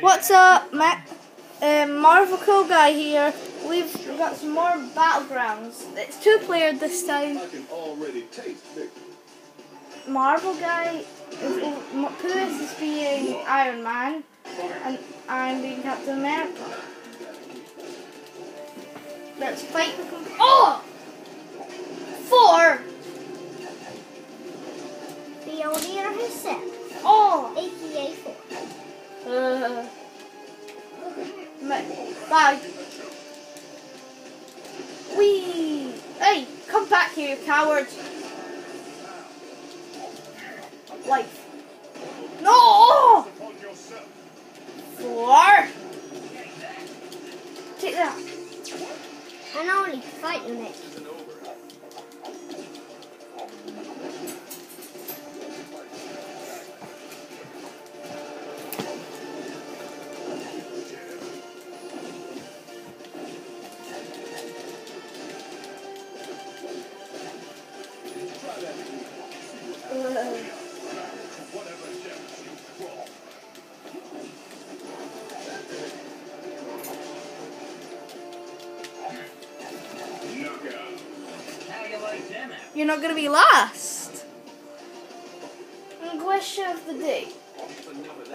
What's up, Matt? Um, Marvel Cool Guy here. We've got some more Battlegrounds. It's two player this time. I can already taste victory. Marvel Guy, Poois is being Iron Man, and I'm being Captain America. Let's fight the. com- Oh! Thor! Fiona herself, Oh! aka Thor. Bye. Wee! Hey, come back here, coward! Life. No! Thor! Take that. And only fight you next. You're not gonna be last. And question of the day.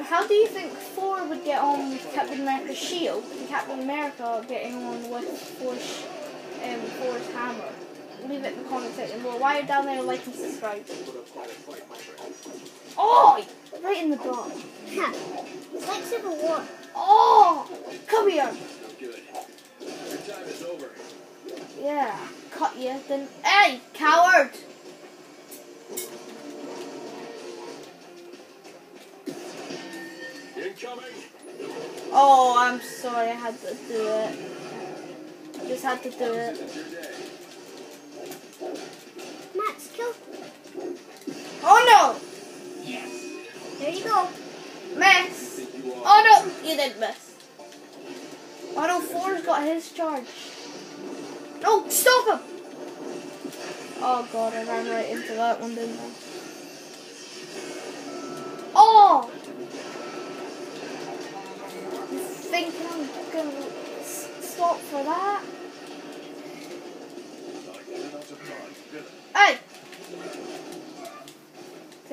How do you think Thor would get on with Captain America's shield and Captain America getting on with hammer? Leave it in the comment section below. While you're down there, like and subscribe. Oh! Right in the bottom. Ha! It's like Civil War. Oh! Come here! Good. Your time is over. Yeah. Cut you. Then. Hey! Coward! Incoming. Oh, I'm sorry. I had to do it. I just had to do it. This is your day. Max, kill. Oh no! Yes. There you go. Max. You. Oh no! You did miss. Oh no, Thor's got his charge. No, stop him! Oh god, I ran right into that one, didn't I? Oh! You think I'm gonna stop for that? Like an out of time, villain. Hey!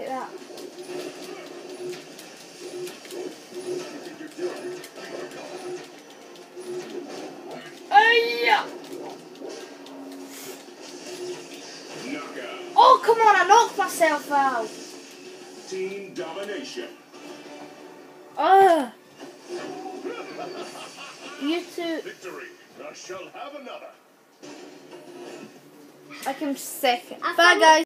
Take that. Think you're doing? Hey! Oh, come on, I knocked myself out. Team domination. Ugh. You two, Victory. I shall have another. I can sick. I Bye, guys.